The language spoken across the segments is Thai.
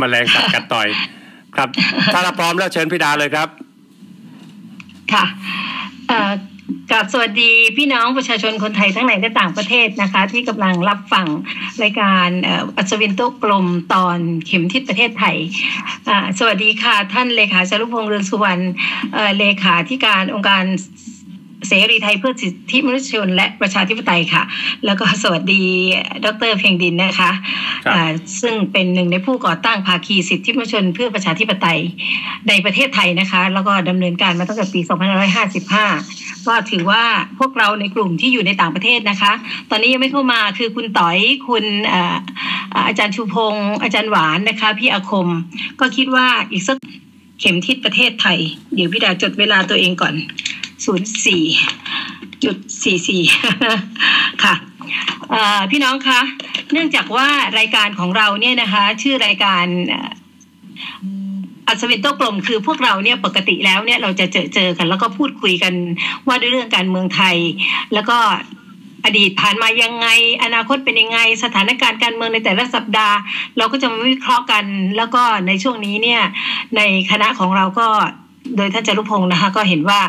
มแมลงสัตว์กัดต่อย ครับ ถ้าเราพร้อมแล้วเชิญพี่ดาเลยครับ ค่ะกับสวัสดีพี่น้องประชาชนคนไทยทั้งในและต่างประเทศนะคะ ที่กำลังรับฟังรายการอัศวินโต๊ะกลมตอนเข็มทิศประเทศไทย สวัสดีค่ะท่านเลขาจารุพงษ์เรืองสุวรรณเลขาธิการองค์การ เสรีไทยเพื่อสิทธิมนุษยชนและประชาธิปไตยค่ะ แล้วก็สวัสดีดรเพียงดินนะคะซึ่งเป็นหนึ่งในผู้ก่อตั้งภาคีสิทธิมนุษยชนเพื่อประชาธิปไตยในประเทศไทยนะคะ แล้วก็ดำเนินการมาตั้งแต่ปี 2555 ก็ถือว่าพวกเราในกลุ่มที่อยู่ในต่างประเทศนะคะ ตอนนี้ยังไม่เข้ามาคือคุณต๋อยคุณอาจารย์ชูพงศ์อาจารย์หวานนะคะ พี่อาคม ก็คิดว่าอีกสักเข็มทิศประเทศไทย เดี๋ยวพี่ดาจดเวลาตัวเองก่อน ศูนย์สี่จุดสี่สี่ค่ะพี่น้องคะ เนื่องจากว่ารายการของเราเนี่ยนะคะ ชื่อรายการอัศวินโตกลมคือพวกเราเนี่ยปกติแล้วเนี่ยเราจะเจอเจอกัน แล้วก็พูดคุยกันว่าด้วยเรื่องการเมืองไทย แล้วก็อดีตผ่านมายังไง อนาคตเป็นยังไง สถานการณ์การเมืองในแต่ละสัปดาห์ เราก็จะมาวิเคราะห์กัน แล้วก็ในช่วงนี้เนี่ยในคณะของเราก็ โดยท่านจารุพงศ์นะคะก็เห็นว่า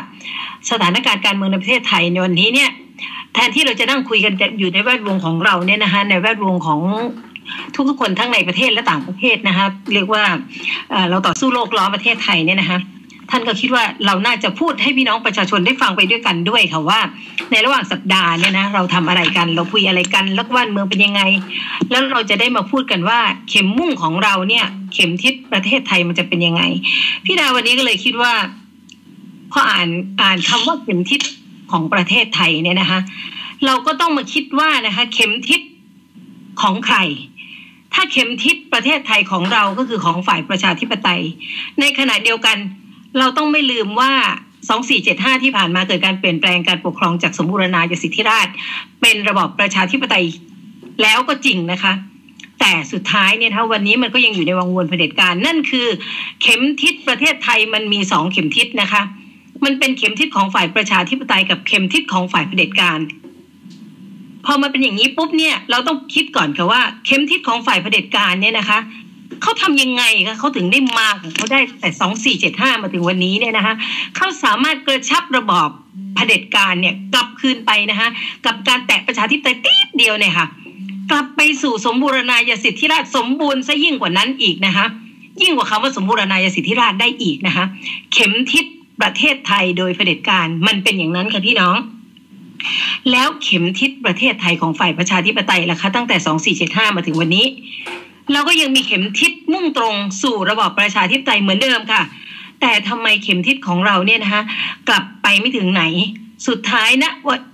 สถานการณ์การเมืองในประเทศไทยในวันนี้เนี่ยแทนที่เราจะนั่งคุยกันอยู่ในแวดวงของเราเนี่ยนะคะในแวดวงของทุกๆคนทั้งในประเทศและต่างประเทศนะคะเรียกว่าเราต่อสู้โลกล้อประเทศไทยเนี่ยนะคะท่านก็คิดว่าเราน่าจะพูดให้พี่น้องประชาชนได้ฟังไปด้วยกันด้วยค่ะว่า ในระหว่างสัปดาห์เนี่ยนะเราทำอะไรกัน เราคุยอะไรกันแล้วว่านเมืองเป็นยังไง แล้วเราจะได้มาพูดกันว่าเข็มมุ่งของเราเนี่ย เข็มทิศประเทศไทยมันจะเป็นยังไง พี่ดาวันนี้ก็เลยคิดว่าพออ่านอ่านคำว่าเข็มทิศของประเทศไทยเนี่ยนะคะ เราก็ต้องมาคิดว่านะคะ เข็มทิศของใคร ถ้าเข็มทิศประเทศไทยของเราก็คือของฝ่ายประชาธิปไตย ในขณะเดียวกัน เราต้องไม่ลืมว่า2475ที่ผ่านมาเกิดการเปลี่ยนแปลงการปกครองจากสมบูรณาญาสิทธิราช เป็นระบอบประชาธิปไตยแล้วก็จริงนะคะ แต่สุดท้ายเนี่ยถ้าวันนี้มันก็ยังอยู่ในวังวนเผด็จการ นั่นคือ เข็มทิศประเทศไทยมันมีสองเข็มทิศนะคะ มันเป็นเข็มทิศของฝ่ายประชาธิปไตยกับเข็มทิศของฝ่ายเผด็จการพอมาเป็นอย่างนี้ปุ๊บเนี่ยเราต้องคิดก่อนค่ะว่าเข็มทิศของฝ่ายเผด็จการเนี่ยนะคะเขาทำยังไงคะเขาถึงได้มาของเขาได้แต่สองสี่เจ็ดห้ามาถึงวันนี้เนี่ยนะคะเขาสามารถกระชับระบอบเผด็จการเนี่ยกลับคืนไปนะคะกับการแตะประชาธิปไตยตีดเดียวเนี่ยค่ะ กลับไปสู่สมบูรณาญาสิทธิราชสมบูรณ์ซะยิ่งกว่านั้นอีกนะคะยิ่งกว่าคำว่าสมบูรณาญาสิทธิราชได้อีกนะคะเข็มทิศประเทศไทยโดยเผด็จการมันเป็นอย่างนั้นค่ะพี่น้อง แล้วเข็มทิศประเทศไทยของฝ่ายประชาธิปไตยล่ะคะตั้งแต่สองสี่เจ็ดห้ามาถึงวันนี้ เราก็ยังมีเข็มทิศมุ่งตรงสู่ระบอบประชาธิปไตยเหมือนเดิมค่ะ แต่ทำไมเข็มทิศของเราเนี่ยนะคะกลับไปไม่ถึงไหน สุดท้ายนะ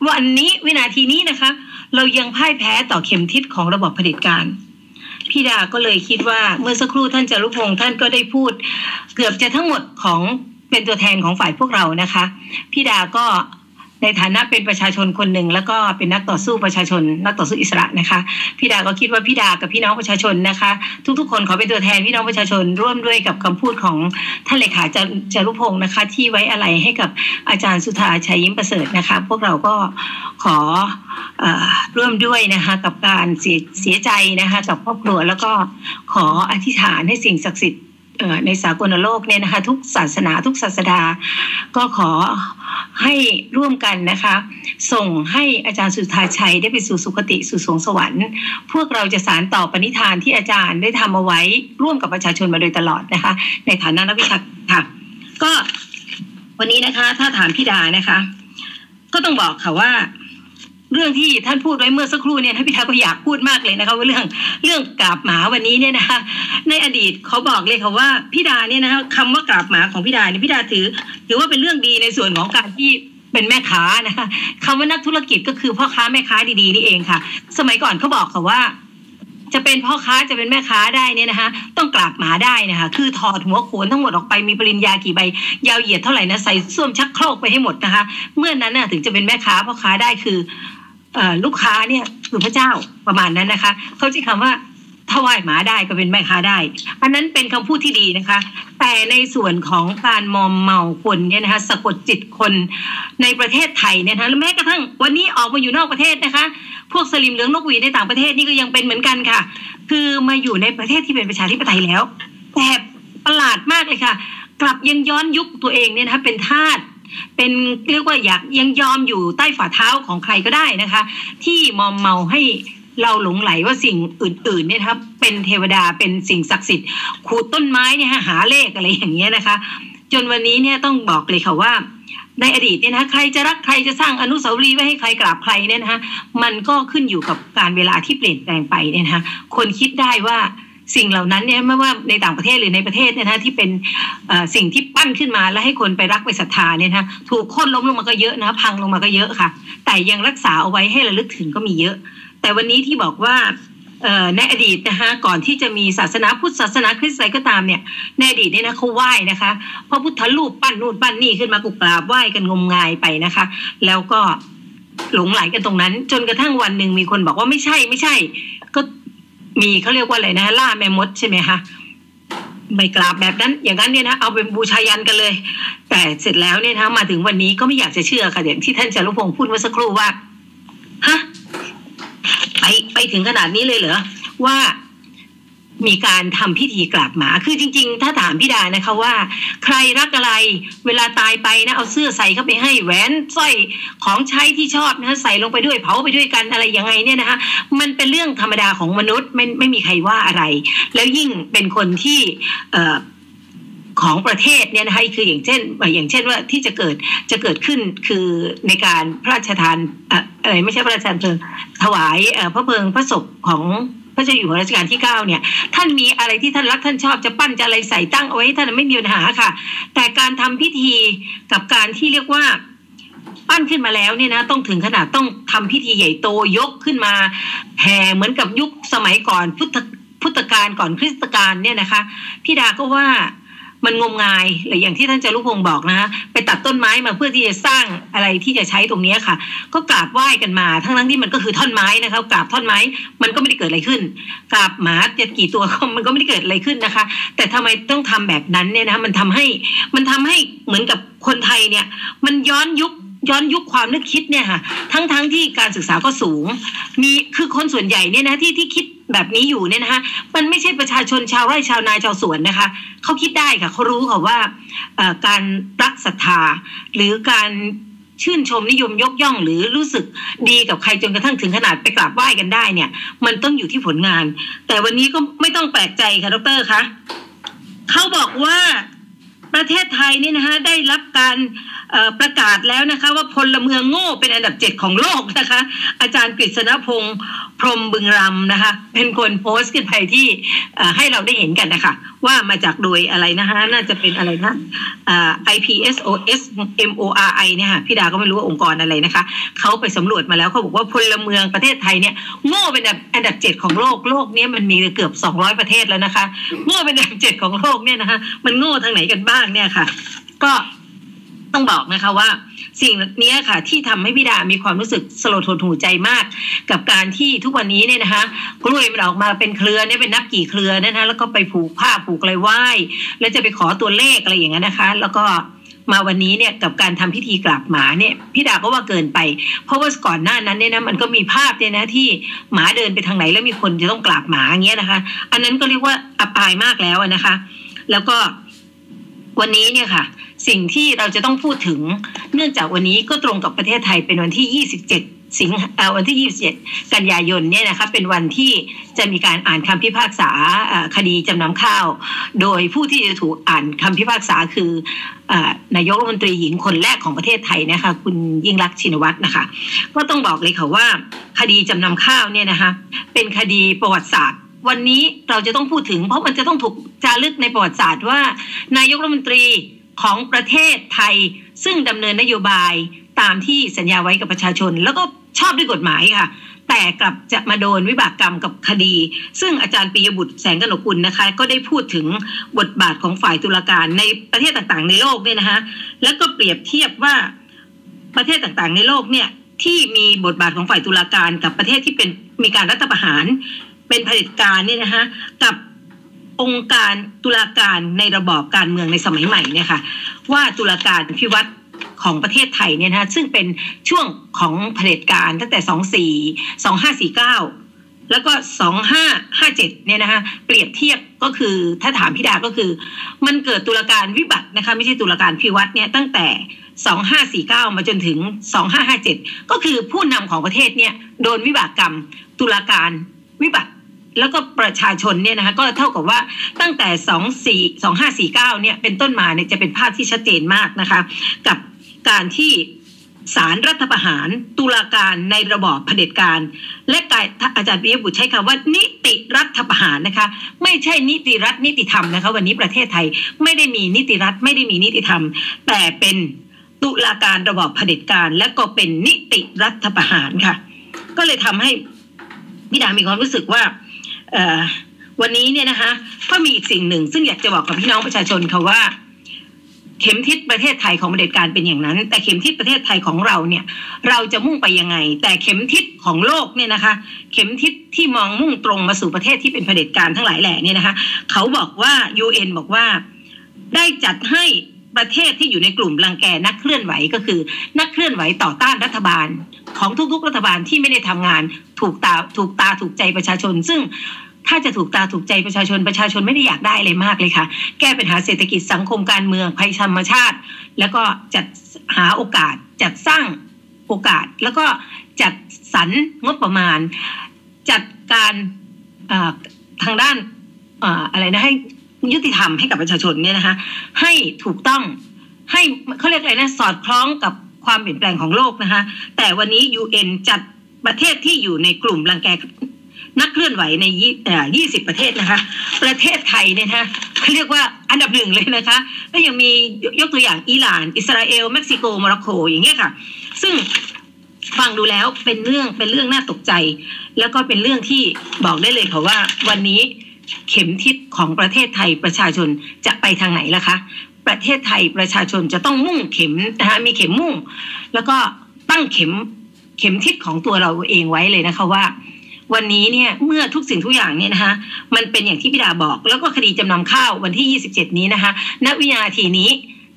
วันนี้วินาทีนี้นะคะ เรายังพ่ายแพ้ต่อเข็มทิศของระบบเผด็จการพี่ดาก็เลยคิดว่าเมื่อสักครู่ท่านจารุพงศ์ท่านก็ได้พูด เกือบจะทั้งหมดของเป็นตัวแทนของฝ่ายพวกเรานะคะพี่ดาก็ ในฐานะเป็นประชาชนคนหนึ่ง แล้วก็เป็นนักต่อสู้ประชาชน นักต่อสู้อิสระนะคะพี่ดาก็คิดว่าพี่ดากับพี่น้องประชาชนนะคะ ทุก ๆ คนขอเป็นตัวแทนพี่น้องประชาชนร่วมด้วยกับคำพูดของท่านเลขาจารุพงศ์นะคะ ที่ไว้อะไรให้กับอาจารย์สุธาชัยยิ้มประเสริฐนะคะ พวกเราก็ขออร่วมด้วยนะคะกับการเสียเสียใจนะคะกับครอบครัวแล้วก็ขออธิษฐานให้สิ่งศักดิ์สิทธิ์ ในสากลโลกเนี่ยนะคะทุกศาสนาทุกศาสดา ก็ขอให้ร่วมกันนะคะ ส่งให้อาจารย์สุธาชัยได้ไปสู่สุคติสู่สวงสวรรค์ พวกเราจะสารต่อปณิธานที่อาจารย์ได้ทำเอาไว้ร่วมกับประชาชนมาโดยตลอดนะคะ ในฐานะนักวิชาค่ะก็วันนี้นะคะ ถ้าถามพี่ดานะคะ ก็ต้องบอกค่ะว่า เรื่องที่ท่านพูดไว้เมื่อสักครู่เนี่ยท่านพิธาก็อยากพูดมากเลยนะคะว่าเรื่องเรื่องกราบหมาวันนี้เนี่ยนะคะในอดีตเขาบอกเลยค่ะว่าพี่ดาเนี่ยนะคะคำว่ากราบหมาของพี่ดาเนี่ยพี่ดาถือถือว่าเป็นเรื่องดีในส่วนของการที่เป็นแม่ค้านะคะคำว่านักธุรกิจก็คือพ่อค้าแม่ค้าดีๆนี่เองค่ะ สมัยก่อนเขาบอกค่ะว่าจะเป็นพ่อค้าจะเป็นแม่ค้าได้เนี่ยนะคะต้องกราบหมาได้นะคะคือถอดหัวโขนทั้งหมดออกไปมีปริญญากี่ใบ ยาวเหยียดเท่าไหร่นะใส่ส้วมชักโครกไปให้หมดนะคะ เมื่อนนั้นน่ะถึงจะเป็นแม่ค้าพ่อค้าได้คือ ลูกค้าเนี่ยคือพระเจ้าประมาณนั้นนะคะเขาใช้คำว่าถวายหมาได้ก็เป็นแม่ค้าได้ อันนั้นเป็นคำพูดที่ดีนะคะ แต่ในส่วนของการมอมเมาคนเนี่ยนะคะสะกดจิตคนในประเทศไทยเนี่ยนะคะแม้กระทั่งวันนี้ออกมาอยู่นอกประเทศนะคะ พวกสลิมเหลืองนกหวีในต่างประเทศนี่ก็ยังเป็นเหมือนกันค่ะ คือมาอยู่ในประเทศที่เป็นประชาธิปไตยแล้ว แต่ประหลาดมากเลยค่ะ กลับยังย้อนยุคตัวเองเนี่ยนะคะเป็นทาส เป็นเรียกว่าอยากยังยอมอยู่ใต้ฝ่าเท้าของใครก็ได้นะคะ ที่มอมเมาให้เราหลงไหลว่าสิ่งอื่นๆเนี่ยครับเป็นเทวดาเป็นสิ่งศักดิ์สิทธิ์ขูดต้นไม้เนี่ยหาเลขอะไรอย่างเงี้ยนะคะ จนวันนี้เนี่ยต้องบอกเลยค่ะว่าในอดีตเนี่ยนะใครจะรักใครจะสร้างอนุสาวรีย์ไว้ให้ใครกราบใครเนี่ยนะคะมันก็ขึ้นอยู่กับการเวลาที่เปลี่ยนแปลงไปเนี่ยนะคะคนคิดได้ว่า สิ่งเหล่านั้นเนี่ยไม่ว่าในต่างประเทศหรือในประเทศเนี่ยนะที่เป็นสิ่งที่ปั้นขึ้นมาแล้วให้คนไปรักไปศรัทธาเนี่ยนะถูกค่นล้มลงมาก็เยอะนะพังลงมาก็เยอะค่ะ แต่ยังรักษาเอาไว้ให้ระลึกถึงก็มีเยอะ แต่วันนี้ที่บอกว่าในอดีตนะคะก่อนที่จะมีศาสนาพุทธศาสนาคริสต์อะไรก็ตามเนี่ยในอดีตเนี่ยนะเขาไหว้นะคะพระพุทธรูปปั้นนู่นปั้นนี่ขึ้นมากุกราบไหว้กันงมงายไปนะคะ แล้วก็หลงไหลกันตรงนั้น จนกระทั่งวันหนึ่งมีคนบอกว่าไม่ใช่ไม่ใช่ ก็ มีเขาเรียกว่าอะไรนะล่าแม่มดใช่ไหมคะไม่กราบแบบนั้นอย่างนั้นเนี่ยนะเอาเป็นบูชายันกันเลย แต่เสร็จแล้วเนี่ยนะมาถึงวันนี้ก็ไม่อยากจะเชื่อค่ะอย่างที่ท่านจารุพงศ์พูดเมื่อสักครู่ว่าฮะไปไปถึงขนาดนี้เลยเหรอว่า มีการทำพิธีกราบหมา คือจริง ๆ ถ้าถามพี่ดานะคะว่า ใครรักอะไร เวลาตายไปนะเอาเสื้อใส่เข้าไปให้แหวนสร้อยของใช้ที่ชอบนะใส่ลงไปด้วยเผาไปด้วยกันอะไรยังไงเนี่ยนะคะมันเป็นเรื่องธรรมดาของมนุษย์ไม่ไม่มีใครว่าอะไร แล้วยิ่งเป็นคนที่เอ่อของประเทศเนี่ยนะคะคืออย่างเช่น อย่างเช่นว่าที่จะเกิดจะเกิดขึ้นคือในการพระราชทานอะไรไม่ใช่พระราชทานเพลิงถวายพระเพลิงพระศพของ พระเจ้าอยู่หัวรัชกาลที่เก้าเนี่ยท่านมีอะไรที่ท่านรักท่านชอบจะปั้นจะอะไรใส่ตั้งเอาไว้ท่านไม่มีปัญหาค่ะ แต่การทำพิธีกับการที่เรียกว่าปั้นขึ้นมาแล้วเนี่ยนะต้องถึงขนาดต้องทำพิธีใหญ่โตยกขึ้นมาแห่เหมือนกับยุคสมัยก่อนพุทธพุทธกาลก่อนคริสตกาลเนี่ยนะคะพี่ดาก็ว่า มันงมงายหรืออย่างที่ท่านจารุพงศ์บอกนะ ไปตัดต้นไม้มาเพื่อที่จะสร้างอะไรที่จะใช้ตรงนี้ค่ะ ก็กราบไหว้กันมา ทั้งทั้งที่มันก็คือท่อนไม้นะคะกราบท่อนไม้มันก็ไม่ได้เกิดอะไรขึ้น กราบหมาจะกี่ตัวมันก็ไม่ได้เกิดอะไรขึ้นนะคะ แต่ทำไมต้องทำแบบนั้นเนี่ยนะมันทำให้มันทำให้เหมือนกับคนไทยเนี่ย มันย้อนยุค ย้อนยุคความนึกคิดเนี่ยค่ะ ทั้งทั้งที่การศึกษาก็สูง มีคือคนส่วนใหญ่เนี่ยนะที่ที่คิดแบบนี้อยู่เนี่ยนะคะมันไม่ใช่ประชาชนชาวไร่ชาวนาชาวสวนนะคะเขาคิดได้ค่ะเขารู้ค่ะว่าการรักศรัทธาหรือการชื่นชมนิยมยกย่องหรือรู้สึกดีกับใครจนกระทั่งถึงขนาดไปกราบไหว้กันได้เนี่ย มันต้องอยู่ที่ผลงาน แต่วันนี้ก็ไม่ต้องแปลกใจค่ะดรคะเขาบอกว่า ประเทศไทยนี่นะคะได้รับการประกาศแล้วนะคะ ว่าพลเมืองโง่เป็นอันดับเจ็ดของโลกนะคะ อาจารย์กฤษณพงศ์พรมบึงรำนะคะ เป็นคนโพสต์ขึ้นไปที่ให้เราได้เห็นกันนะคะว่ามาจากโดยอะไรนะคะน่าจะเป็นอะไรนะ IPSOS MORI เนี่ยค่ะพี่ดาก็ไม่รู้ว่าองค์กรอะไรนะคะเขาไปสำรวจมาแล้วเขาบอกว่าพลเมืองประเทศไทยเนี่ยโง่เป็นอันดับเจ็ดของโลกโลกนี้มันมีเกือบสองร้อยประเทศแล้วนะคะโง่เป็นอันดับเจ็ดของโลกเนี่ยนะคะมันโง่ทางไหนกันบ้างเนี่ยค่ะ ก็ต้องบอกนะคะว่าสิ่งนี้ค่ะ ที่ทำให้พี่ดามีความรู้สึกสลดหดหูใจมาก กับการที่ทุกวันนี้เนี่ยนะคะ กล้วยมันออกมาเป็นเครือเนี่ยเป็นนับกี่เครือนะคะแล้วก็ไปผูกผ้าผูกอะไรไหว้แล้วจะไปขอตัวเลขอะไรอย่างเงี้ยนะคะ แล้วก็มาวันนี้เนี่ยกับการทำพิธีกราบหมาเนี่ยพี่ดาก็ว่าเกินไป เพราะว่าก่อนหน้านั้นเนี่ยนะมันก็มีภาพเนี่ยนะที่หมาเดินไปทางไหนแล้วมีคนจะต้องกราบหมาอย่างเงี้ยนะคะ อันนั้นก็เรียกว่าอับอายมากแล้วนะคะ แล้วก็ วันนี้เนี่ยค่ะ สิ่งที่เราจะต้องพูดถึง เนื่องจากวันนี้ก็ตรงกับประเทศไทยเป็นวันที่ 27 สิงหาวันที่ 27 กันยายนเนี่ยนะคะเป็นวันที่จะมีการอ่านคำพิพากษาคดีจำนำข้าว โดยผู้ที่จะถูกอ่านคำพิพากษาคือนายกรัฐมนตรีหญิงคนแรกของประเทศไทยนะคะคุณยิ่งรักชินวัตรนะคะ ก็ต้องบอกเลยค่ะว่า คดีจำนำข้าวเนี่ยนะคะเป็นคดีประวัติศาสตร์ วันนี้เราจะต้องพูดถึง เพราะมันจะต้องถูกจารึกในประวัติศาสตร์ว่า นายกรัฐมนตรีของประเทศไทย ซึ่งดำเนินนโยบายตามที่สัญญาไว้กับประชาชน แล้วก็ชอบด้วยกฎหมายค่ะ แต่กลับจะมาโดนวิบากกรรมกับคดี ซึ่งอาจารย์ปียบุตรแสงกนกุลนะคะ ก็ได้พูดถึงบทบาทของฝ่ายตุลาการในประเทศต่างๆ ในโลกเนี่ยนะคะแล้วก็เปรียบเทียบว่าประเทศต่างๆ ในโลกเนี่ยที่มีบทบาทของฝ่ายตุลาการกับประเทศที่เป็นมีการรัฐประหาร เป็นผลิตการเนี่ยนะคะกับองค์การตุลาการในระบอบการเมืองในสมัยใหม่เนี่ยค่ะว่าตุลาการพิวัตรของประเทศไทยเนี่ยนะซึ่งเป็นช่วงของเผด็จการตั้งแต่สองสี่สองห้าสี่เก้าแล้วก็สองห้าห้าเจ็ดเนี่ยนะคะเปรียบเทียบก็คือถ้าถามพี่ดาก็คือ มันเกิดตุลาการวิบัตินะคะไม่ใช่ตุลาการพิวัตรเนี่ยตั้งแต่สองห้าสี่เก้ามาจนถึงสองห้าห้าเจ็ดก็คือผู้นำของประเทศเนี่ยโดนวิบากกรรมตุลาการวิบัติ แล้วก็ประชาชนเนี่ยนะคะก็เท่ากับว่าตั้งแต่สองสี่สองห้าสี่เก้าเนี่ยเป็นต้นมาเนี่ยจะเป็นภาพที่ชัดเจนมากนะคะ กับการที่สารรัฐประหารตุลาการในระบอบเผด็จการ และกายอาจารย์ปิยบุตรใช้คำว่า นิติรัฐประหารนะคะ ไม่ใช่นิติรัฐนิติธรรมนะคะ วันนี้ประเทศไทยไม่ได้มีนิติรัฐไม่ได้มีนิติธรรม แต่เป็นตุลาการระบอบเผด็จการ และก็เป็นนิติรัฐประหารค่ะ ก็เลยทำให้พี่ดามีความรู้สึกว่า วันนี้เนี่ยนะคะก็มีอีกสิ่งหนึ่ง ซึ่งอยากจะบอกกับพี่น้องประชาชนค่ะว่า เข็มทิศประเทศไทยของประเด็จการเป็นอย่างนั้น แต่เข็มทิศประเทศไทยของเราเนี่ย เราจะมุ่งไปยังไง แต่เข็มทิศของโลกเนี่ยนะคะ เข็มทิศที่มองมุ่งตรงมาสู่ประเทศที่เป็นประเด็จการทั้งหลายแหล่เนี่ยนะคะ เขาบอกว่า UN บอกว่าได้จัดให้ ประเทศที่อยู่ในกลุ่มรังแกนักเคลื่อนไหวก็คือ นักเคลื่อนไหวต่อต้านรัฐบาลของทุกๆ รัฐบาลที่ไม่ได้ทำงานถูกตาถูกตาถูกใจประชาชน ซึ่งถ้าจะถูกตาถูกใจประชาชนประชาชนไม่ได้อยากได้อะไรมากเลยค่ะ แก้ปัญหาเศรษฐกิจสังคมการเมืองภัยธรรมชาติ แล้วก็จัดหาโอกาสจัดสร้างโอกาส แล้วก็จัดสรรงบประมาณ จัดการทางด้านอะไรนะให้ ยุติธรรมให้กับประชาชนเนี่ยนะคะให้ถูกต้องให้เขาเรียกอะไรนะสอดคล้องกับความเปลี่ยนแปลงของโลกนะคะแต่วันนี้ UN จัดประเทศที่อยู่ในกลุ่มรังแกนักเคลื่อนไหวในยี่สิบประเทศนะคะ ประเทศไทยเนี่ยนะเขาเรียกว่าอันดับหนึ่งเลยนะคะแล้วยังมียกตัวอย่างอิหร่าน อิสราเอล เม็กซิโก โมร็อกโก อย่างเงี้ยค่ะ ซึ่งฟังดูแล้วเป็นเรื่องเป็นเรื่องน่าตกใจ แล้วก็เป็นเรื่องที่บอกได้เลยค่ะว่าวันนี้ เข็มทิศของประเทศไทยประชาชนจะไปทางไหนล่ะคะ ประเทศไทยประชาชนจะต้องมุ่งเข็มนะคะมีเข็มมุ่ง แล้วก็ตั้งเข็มเข็มทิศของตัวเราเองไว้เลยนะคะว่าวันนี้เนี่ยเมื่อทุกสิ่งทุกอย่างเนี่ยนะคะมันเป็นอย่างที่พี่ดาบอก แล้วก็คดีจำนำข้าววันที่ 27 นี้นะคะณวินาทีนี้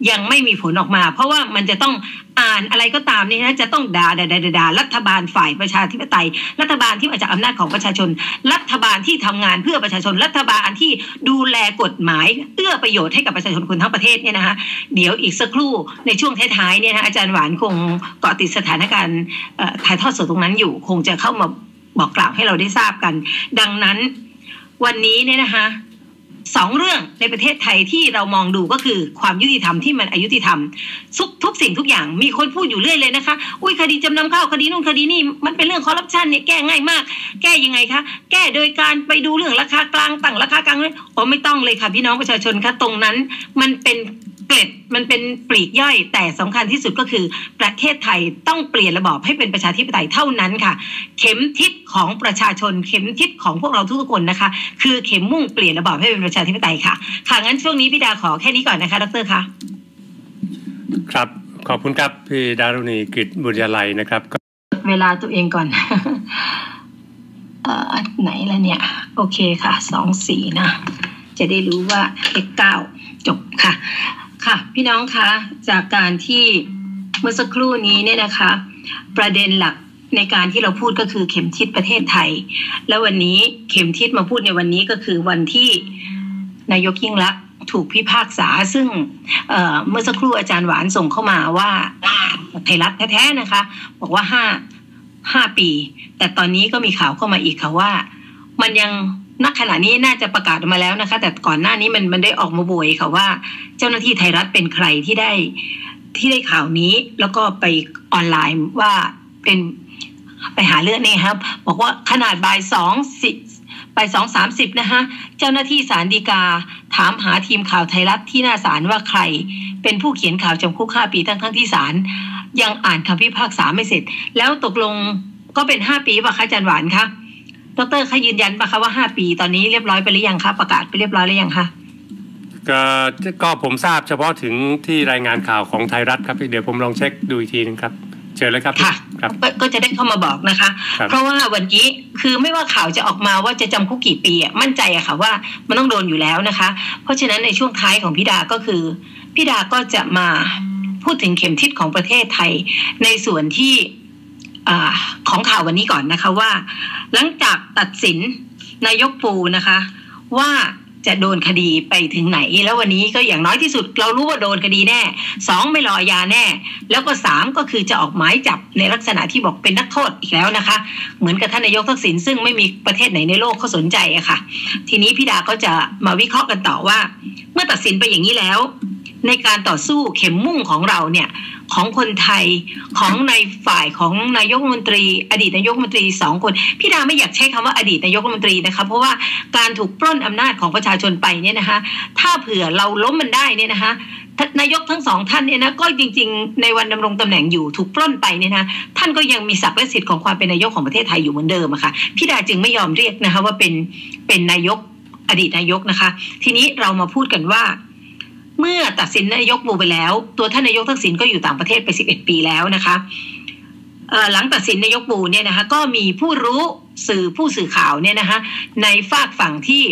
ยังไม่มีผลออกมา เพราะว่ามันจะต้องอ่านอะไรก็ตามนี่นะจะต้องด่าด่าด่าด่ารัฐบาลฝ่ายประชาธิปไตย รัฐบาลที่มาจากอำนาจของประชาชน รัฐบาลที่ทำงานเพื่อประชาชน รัฐบาลที่ดูแลกฎหมายเอื้อประโยชน์ให้กับประชาชนคนทั้งประเทศเนี่ยนะคะเดี๋ยวอีกสักครู่ในช่วงท้ายๆเนี่ยนะอาจารย์หวานคงเกาะติดสถานการณ์ถ่ายทอดสดตรงนั้นอยู่ คงจะเข้ามาบอกกล่าวให้เราได้ทราบกัน ดังนั้นวันนี้เนี่ยนะคะ สองเรื่องในประเทศไทยที่เรามองดูก็คือความยุติธรรมที่มันอายุติธรรมทุกทุกสิ่งทุกอย่างมีคนพูดอยู่เรื่อยเลยนะคะ อุ้ยคดีจำนำข้าวคดีนู่นคดีนี่มันเป็นเรื่องคอร์รัปชันเนี่ยแก้ง่ายมาก แก้ยังไงคะ แก้โดยการไปดูเรื่องราคากลางตั้งราคากลางเลยโอ้ไม่ต้องเลยค่ะพี่น้องประชาชนคะตรงนั้น มันเป็น เกล็ดมันเป็นปลีกย่อย แต่สำคัญที่สุดก็คือประเทศไทยต้องเปลี่ยนระบอบให้เป็นประชาธิปไตยเท่านั้นค่ะ เข็มทิศของประชาชน เข็มทิศของพวกเราทุกคนนะคะ คือเข็มมุ่งเปลี่ยนระบอบให้เป็นประชาธิปไตยค่ะ ค่ะงั้นช่วงนี้พี่ดาขอแค่นี้ก่อนนะคะดรคะครับขอบคุณครับพี่ดารุณีกฤษบุญยาลัยนะครับ เวลาตัวเองก่อนเอ่อไหนละเนี่ย โอเคค่ะสองสี่นะ จะได้รู้ว่าเลขเก้าจบค่ะ ค่ะพี่น้องคะจากการที่เมื่อสักครู่นี้เนี่ยนะคะ ประเด็นหลักในการที่เราพูดก็คือเข็มทิศประเทศไทย แล้ววันนี้เข็มทิศมาพูดในวันนี้ก็คือวันที่นายกยิ่งลักษณ์ถูกพิพากษาซึ่งเเมื่อสักครู่อาจารย์หวานส่งเข้ามาว่าไทยรัฐแท้ๆนะคะ บอกว่าห้าห้าปี แต่ตอนนี้ก็มีข่าวเข้ามาอีกค่ะว่า มันยัง ณขณะนี้น่าจะประกาศมาแล้วนะคะ แต่ก่อนหน้านี้มันมันได้ออกมาโวยค่ะว่า เจ้าหน้าที่ไทยรัฐเป็นใครที่ได้ที่ได้ข่าวนี้ แล้วก็ไปออนไลน์ว่าเป็นไปหาเรื่องนี่ครับ บอกว่าขนาดบ่ายสองสิบไปสองสามสิบนะคะเจ้าหน้าที่สารดีกาถามหาทีมข่าวไทยรัฐที่หน้าศาลว่าใคร เป็นผู้เขียนข่าวจำคุกห้าปีทั้งทั้งที่ศาลยังอ่านคำพิพากษาไม่เสร็จ แล้วตกลงก็เป็นห้าปีป่ะคะจันหวานคะ ดรเขายืนยันปะคะว่าห้าปีตอนนี้เรียบร้อยไปหรือยังคะประกาศไปเรียบร้อยหรือยังคะก็ก็ผมทราบเฉพาะถึงที่รายงานข่าวของไทยรัฐครับเดี๋ยวผมลองเช็คดูอีกทีนึงครับเชิญเลยครับค่ะครับก็ก็จะได้เข้ามาบอกนะคะครับเพราะว่าวันนี้คือไม่ว่าข่าวจะออกมาว่าจะจำคุกกี่ปีอะมั่นใจอะค่ะว่ามันต้องโดนอยู่แล้วนะคะ เพราะฉะนั้นในช่วงท้ายของพี่ดาก็คือพี่ดาก็จะมาพูดถึงเข็มทิศของประเทศไทยในส่วนที่ อของข่าววันนี้ก่อนนะคะว่า หลังจากตัดสินนายกปูนะคะ ว่าจะโดนคดีไปถึงไหน แล้ววันนี้ก็อย่างน้อยที่สุด เรารู้ว่าโดนคดีแน่สองไม่รอยาแน่ แล้วก็สามก็คือจะออกหมายจับในลักษณะที่บอกเป็นนักโทษอีกแล้วนะคะ เหมือนกับท่านนายกทักษิณซึ่งไม่มีประเทศไหนในโลกเขาสนใจอะค่ะ ทีนี้พี่ดาก็จะมาวิเคราะห์กันต่อว่า เมื่อตัดสินไปอย่างนี้แล้ว ในการต่อสู้เข็มมุ่งของเราเนี่ย ของคนไทยของในฝ่ายของนายกรัฐมนตรี อดีตนายกรัฐมนตรีสองคนพี่ดาไม่อยากใช้คำว่าอดีตนายกรัฐมนตรีนะคะเพราะว่าการถูกปล้นอำนาจของประชาชนไปเนี่ยนะคะถ้าเผื่อเราล้มมันได้เนี่ยนะคะนนายกทั้งสองท่านเนี่ยนะก็จริง ๆ ในวันดำรงตำแหน่งอยู่ถูกปล้นไปเนี่ยนะท่านก็ยังมีศักดิ์และสิทธิ์ของความเป็นนายกของประเทศไทยอยู่เหมือนเดิมอะค่ะพี่ดาจึงไม่ยอมเรียกนะคะว่าเป็นเป็นนายกอดีตนายกนะคะ ทีนี้เรามาพูดกันว่า เมื่อตัดสินนายกบูไปแล้ว ตัวท่านนายกทักษิณก็อยู่ต่างประเทศไป 11 ปีแล้วนะคะหลังตัดสินนายกบูเนี่ยนะคะก็มีผู้รู้สื่อผู้สื่อข่าวเนี่ยนะคะในฝากฝั่งที่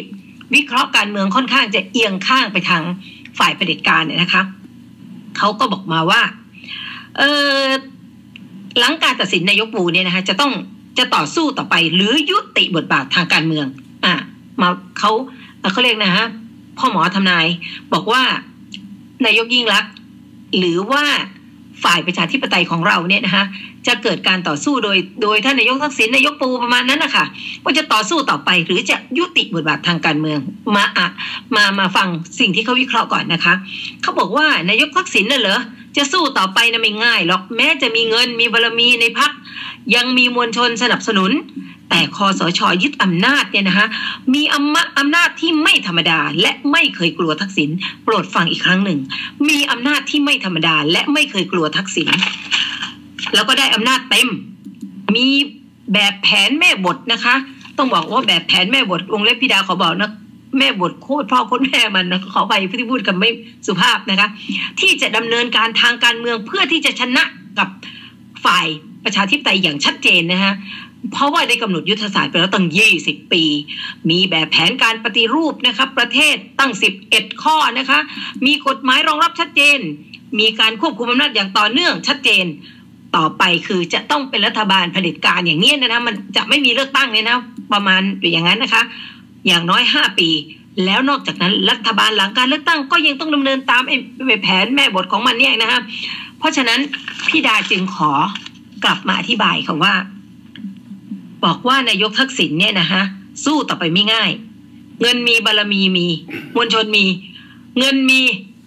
วิเคราะห์การเมืองค่อนข้างจะเอียงข้างไปทางฝ่ายเผด็จการเนี่ยนะคะเขาก็บอกมาว่าเออหลังการตัดสินนายกบูเนี่ยนะคะจะต้องจะต่อสู้ต่อไปหรือยุติบทบาททางการเมือง อะมาเขาเขาเรียกนะฮะพ่อหมอทำนายบอกว่า นายกยิ่งรักษณ์หรือว่าฝ่ายประชาธิปไตยของเราเนี่ยนะคะจะเกิดการต่อสู้โดยโดยท่านนายกทักษิณนายกปูประมาณนั้นนะคะว่าจะต่อสู้ต่อไปหรือจะยุติบทบาททางการเมืองมาอะมามาฟังสิ่งที่เขาวิเคราะห์ก่อนนะคะเขาบอกว่านายกทักษิณน่ะเหรอจะสู้ต่อไปนะไม่ง่ายหรอกแม้จะมีเงินมีบารมีในพักยังมีมวลชนสนับสนุน แต่คอสชยึดอำนาจเนี่ยนะคะมีอำอำนาจที่ไม่ธรรมดาและไม่เคยกลัวทักษิณโปรดฟังอีกครั้งหนึ่ง มีอำนาจที่ไม่ธรรมดาและไม่เคยกลัวทักษิณแล้วก็ได้อำนาจเต็ม มีแบบแผนแม่บทนะคะ ต้องบอกว่าแบบแผนแม่บทวงเล็บพิดาขอบอกนะแม่บทโคตรพ่อโคตรแม่มันนะขอไปที่พูดกันไม่สุภาพนะคะ ที่จะดำเนินการทางการเมืองเพื่อที่จะชนะกับฝ่ายประชาธิปไตยอย่างชัดเจนนะคะ เพราะว่าได้กำหนดยุทธศาสตร์ไปแล้วตั้ง 20 ปี มีแบบแผนการปฏิรูปนะคะประเทศตั้ง 11 ข้อนะคะ มีกฎหมายรองรับชัดเจน มีการควบคุมอำนาจอย่างต่อเนื่องชัดเจน ต่อไปคือจะต้องเป็นรัฐบาลเผด็จการอย่างนี้นะนะมันจะไม่มีเลือกตั้งเนี่ยนะประมาณอย่างนั้นนะคะ อย่างน้อย 5 ปี แล้วนอกจากนั้นรัฐบาลหลังการเลือกตั้งก็ยังต้องดำเนินตามไอ้แผนแม่บทของมันเนี่ยนะคะเพราะฉะนั้นพี่ดาจึงขอกลับมาอธิบายค่ะว่า บอกว่านายกทักษิณเนี่ยนะฮะสู้ต่อไปไม่ง่าย เงินมีบารมีมี มวลชนมี เงินมี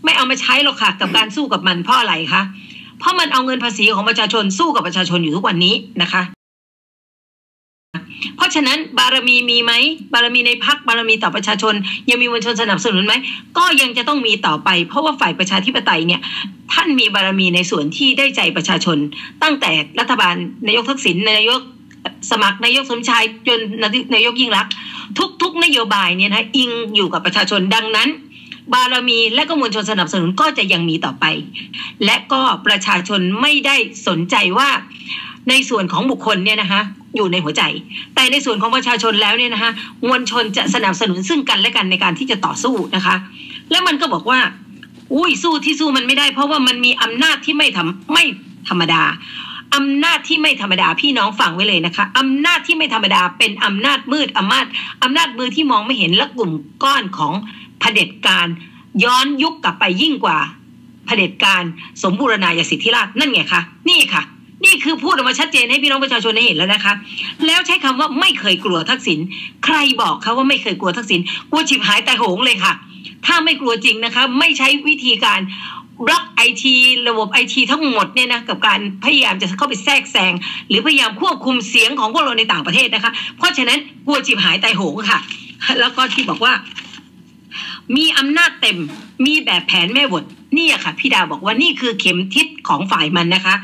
ไม่เอามาใช้หรอกค่ะ กับการสู้กับมันเพราะอะไรคะเพราะมันเอาเงินภาษีของประชาชนสู้กับประชาชนอยู่ทุกวันนี้นะคะ เพราะฉะนั้นบารมีมีไหมบารมีในพักบารมีต่อประชาชน ยังมีมวลชนสนับสนุนไหมก็ยังจะต้องมีต่อไป เพราะว่าฝ่ายประชาธิปไตยเนี่ย ท่านมีบารมีในส่วนที่ได้ใจประชาชน ตั้งแต่รัฐบาลนายกทักษิณนายก สมัครนายกสมชายจนนายกยิ่งรัก ทุก ๆ นโยบายเนี่ยนะอิงอยู่กับประชาชนดังนั้น บารมีและก็มวลชนสนับสนุนก็จะยังมีต่อไป และก็ประชาชนไม่ได้สนใจว่าในส่วนของบุคคลเนี่ยนะคะอยู่ในหัวใจ แต่ในส่วนของประชาชนแล้วเนี่ยนะคะมวลชนจะสนับสนุนซึ่งกันและกันในการที่จะต่อสู้นะคะ แล้วมันก็บอกว่า อุ้ยสู้ที่สู้มันไม่ได้ เพราะว่ามันมีอำนาจที่ไม่ทำไม่ธรรมดา อำนาจที่ไม่ธรรมดาพี่น้องฟังไว้เลยนะคะอำนาจที่ไม่ธรรมดาเป็นอำนาจมืดอำนาจอำนาจมือที่มองไม่เห็นและกลุ่มก้อนของเผด็จการย้อนยุคกลับไปยิ่งกว่าเผด็จการสมบูรณาญาสิทธิราชนั่นไงคะนี่ค่ะ นี่คือพูดออกมาชัดเจนให้พี่น้องประชาชนได้เห็นแล้วนะคะ แล้วใช้คำว่าไม่เคยกลัวทักษิณใครบอกเขาว่าไม่เคยกลัวทักษิณกลัวฉิบหายแต่โหงเลยค่ะ ถ้าไม่กลัวจริงนะคะ ไม่ใช้วิธีการ บล็อกไอทีระบบไอทีทั้งหมดเนี่ยนะกับการพยายามจะเข้าไปแทรกแซงหรือพยายามควบคุมเสียงของพวกเราในต่างประเทศนะคะ เพราะฉะนั้นกลัวฉิบหายตายโหงค่ะ แล้วก็ที่บอกว่า มีอำนาจเต็มมีแบบแผนแม่บทนี่อะค่ะพี่ดาวบอกว่านี่คือเข็มทิศของฝ่ายมันนะคะ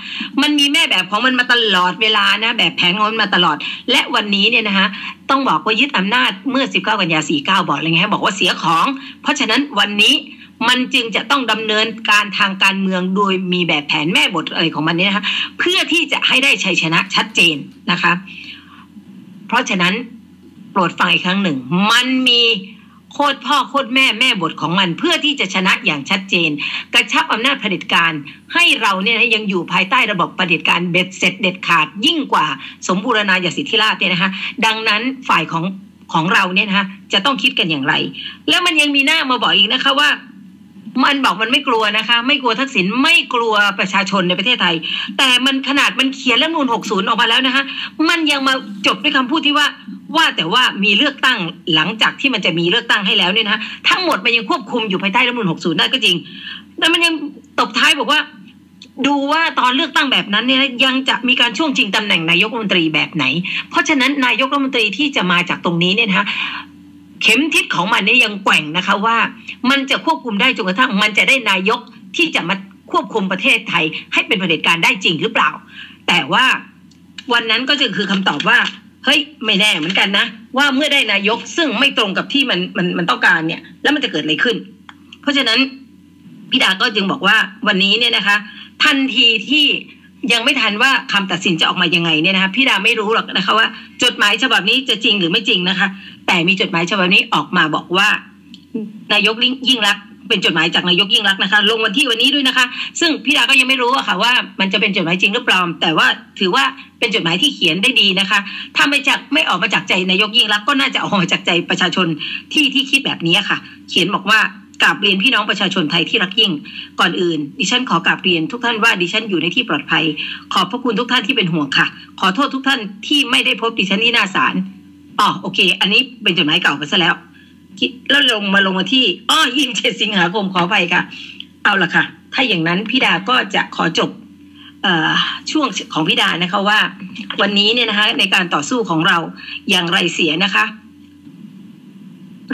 มันมีแม่แบบของมันมาตลอดเวลานะ แบบแผนของมันมาตลอด และวันนี้เนี่ยนะคะ ต้องบอกว่ายึดอำนาจเมื่อ 19 กันยา49 บอกเลยไงบอกว่าเสียของ เพราะฉะนั้นวันนี้ มันจึงจะต้องดำเนินการทางการเมืองโดยมีแบบแผนแม่บทอะไรของมันนี่นะคะเพื่อที่จะให้ได้ชัยชนะชัดเจนนะคะ เพราะฉะนั้นโปรดฟังอีกครั้งหนึ่ง มันมีโคตรพ่อโคตรแม่แม่บทของมัน เพื่อที่จะชนะอย่างชัดเจน กระชับอำนาจเผด็จการ ให้เราเนี่ยยังอยู่ภายใต้ระบบเผด็จการเบ็ดเสร็จเด็ดขาดยิ่งกว่าสมบูรณาญาสิทธิราชเนี่ยนะคะดังนั้นฝ่ายของของเราเนี่ยนะคะจะต้องคิดกันอย่างไร แล้วมันยังมีหน้ามาบอกอีกนะคะว่า มันบอกมันไม่กลัวนะคะ ไม่กลัวทักษิณไม่กลัวประชาชนในประเทศไทย แต่มันขนาดมันเขียนรัฐมนูล60 ออกมาแล้วนะคะมันยังมาจบด้วยคำพูดที่ว่าว่าแต่ว่ามีเลือกตั้งหลังจากที่มันจะมีเลือกตั้งให้แล้วเนี่ยนะะทั้งหมดมันยังควบคุมอยู่ภายใต้รัฐมนูล60ได้ก็จริงแต่มันยังตบท้ายบอกว่า ดูว่าตอนเลือกตั้งแบบนั้นเนี่ยยังจะมีการช่วงชิงตำแหน่งนายกรัฐมนตรีแบบไหน เพราะฉะนั้นนายกรัฐมนตรีที่จะมาจากตรงนี้เนี่ยนะคะ เข็มทิศของมันเนี่ยยังแกว่งนะคะว่า มันจะควบคุมได้จนกระทั่งมันจะได้นายกที่จะมาควบคุมประเทศไทย ให้เป็นเผด็จการได้จริงหรือเปล่า แต่ว่าวันนั้นก็จะคือคำตอบว่าเฮ้ยไม่แน่เหมือนกันนะ ว่าเมื่อได้นายกซึ่งไม่ตรงกับที่มันมันมันต้องการเนี่ย แล้วมันจะเกิดอะไรขึ้น เพราะฉะนั้นพี่ดาก็จึงบอกว่าวันนี้เนี่ยนะคะ ทันทีที่ยังไม่ทันว่าคำตัดสินจะออกมายังไงเนี่ยนะคะพี่ดาไม่รู้หรอกนะคะว่า จดหมายฉบับนี้จะจริงหรือไม่จริงนะคะ แต่มีจดหมายฉบับนี้ออกมาบอกว่า นายกยิ่งรักษณ์เป็นจดหมายจากนายกยิ่งรักษณ์นะคะ ลงวันที่วันนี้ด้วยนะคะ ซึ่งพี่ดาก็ยังไม่รู้อะค่ะว่ามันจะเป็นจดหมายจริงหรือเปล่าแต่ว่าถือว่าเป็นจดหมายที่เขียนได้ดีนะคะ ถ้าไม่จากไม่ออกมาจากใจนายกยิ่งรักษณ์ก็น่าจะออกมาจากใจประชาชนที่ที่คิดแบบนี้ค่ะ เขียนบอกว่ากราบเรียนพี่น้องประชาชนไทยที่รักยิ่ง ก่อนอื่น ดิฉันขอกราบเรียนทุกท่านว่าดิฉันอยู่ในที่ปลอดภัย ขอบพระคุณทุกท่านที่เป็นห่วงค่ะ ขอโทษทุกท่านที่ไม่ได้พบดิฉันที่หน้าศาล อ๋อโอเค อันนี้เป็นจดหมายเก่าไปซะแล้วแล้วลงมาลงมาที่อ้อยี่สิบเจ็ดสิงหาคมขอไปค่ะ เอาละค่ะ ถ้าอย่างนั้นพี่ดาก็จะขอจบช่วงของพี่ดานะคะว่า วันนี้เนี่ยนะคะ ในการต่อสู้ของเราอย่างไรเสียนะคะ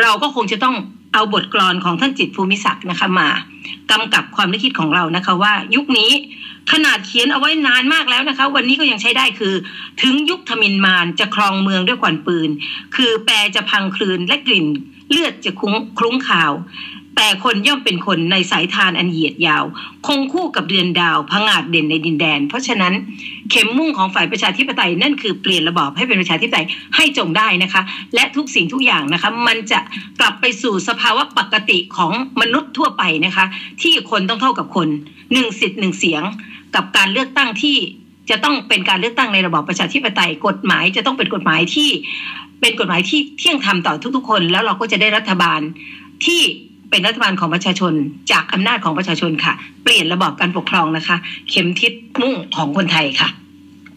เราก็คงจะต้อง เอาบทกลอนของท่านจิตภูมิศักดิ์นะคะมากำกับความนึกคิดของเรานะคะว่า ยุคนี้ขนาดเขียนเอาไว้นานมากแล้วนะคะ วันนี้ก็ยังใช้ได้คือ ถึงยุคทมินมานจะครองเมืองด้วยขวันปืน คือแปรจะพังคลืนและกลิ่นเลือดจะคุ้งคลุ้งข่าว แต่คนย่อมเป็นคนในสายทานอันเหยียดยาว คงคู่กับเดือนดาวพงาดเด่นในดินแดน เพราะฉะนั้นเข็มมุ่งของฝ่ายประชาธิปไตยนั่นคือเปลี่ยนระบอบให้เป็นประชาธิปไตยให้จงได้นะคะ และทุกสิ่งทุกอย่างนะคะมันจะกลับไปสู่สภาวะปกติของมนุษย์ทั่วไปนะคะ ที่คนต้องเท่ากับคนหนึ่งสิทธิ์หนึ่งเสียง กับการเลือกตั้งที่จะต้องเป็นการเลือกตั้งในระบอบประชาธิปไตยกฎหมายจะต้องเป็นกฎหมายที่เป็นกฎหมายที่เที่ยงธรรมต่อทุกๆ คน แล้วเราก็จะได้รัฐบาลที่ เป็นรัฐบาลของประชาชนจากอำนาจของประชาชนค่ะ เปลี่ยนระบอบการปกครองนะคะ เข็มทิศมุ่งของคนไทยค่ะ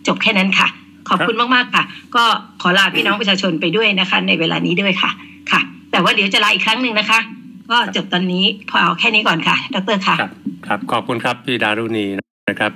จบแค่นั้นค่ะ ขอบคุณมากๆค่ะ ก็ขอลาพี่น้องประชาชนไปด้วยนะคะ ในเวลานี้ด้วยค่ะค่ะ แต่ว่าเดี๋ยวจะลาอีกครั้งหนึ่งนะคะ ก็จบตอนนี้พอเอาแค่นี้ก่อนค่ะ ดรค่ะ ครับครับขอบคุณครับพี่ดารุณีนะครับ